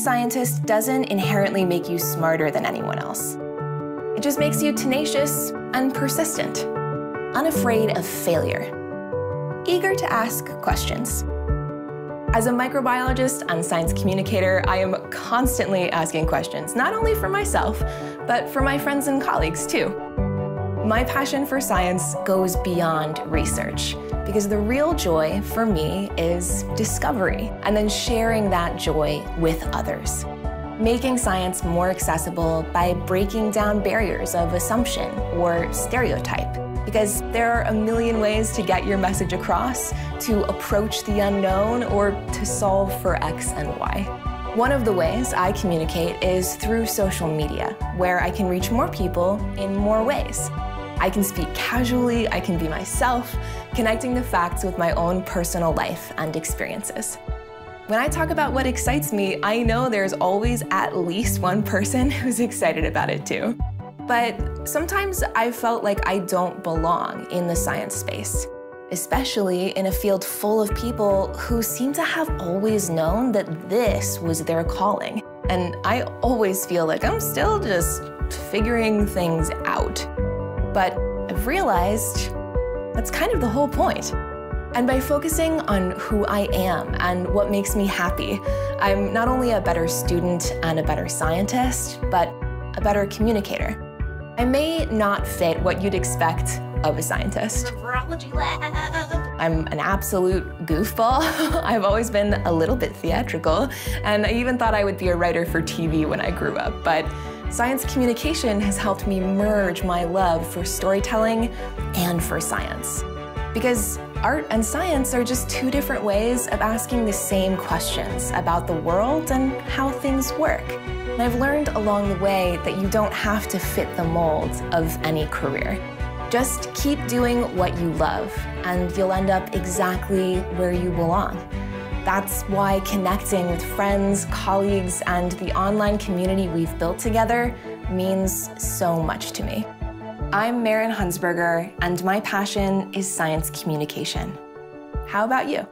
scientist doesn't inherently make you smarter than anyone else. It just makes you tenacious and persistent, unafraid of failure, eager to ask questions. As a microbiologist and science communicator, I am constantly asking questions, not only for myself, but for my friends and colleagues too. My passion for science goes beyond research because the real joy for me is discovery and then sharing that joy with others. Making science more accessible by breaking down barriers of assumption or stereotype because there are a million ways to get your message across, to approach the unknown, or to solve for X and Y. One of the ways I communicate is through social media, where I can reach more people in more ways. I can speak casually, I can be myself, connecting the facts with my own personal life and experiences. When I talk about what excites me, I know there's always at least one person who's excited about it too. But sometimes I felt like I don't belong in the science space, especially in a field full of people who seem to have always known that this was their calling. And I always feel like I'm still just figuring things out. But I've realized that's kind of the whole point. And by focusing on who I am and what makes me happy, I'm not only a better student and a better scientist, but a better communicator. I may not fit what you'd expect of a scientist. I'm an absolute goofball. I've always been a little bit theatrical, and I even thought I would be a writer for TV when I grew up, but science communication has helped me merge my love for storytelling and for science. Because art and science are just two different ways of asking the same questions about the world and how things work. And I've learned along the way that you don't have to fit the mold of any career. Just keep doing what you love, and you'll end up exactly where you belong. That's why connecting with friends, colleagues, and the online community we've built together means so much to me. I'm Maren Hunsberger, and my passion is science communication. How about you?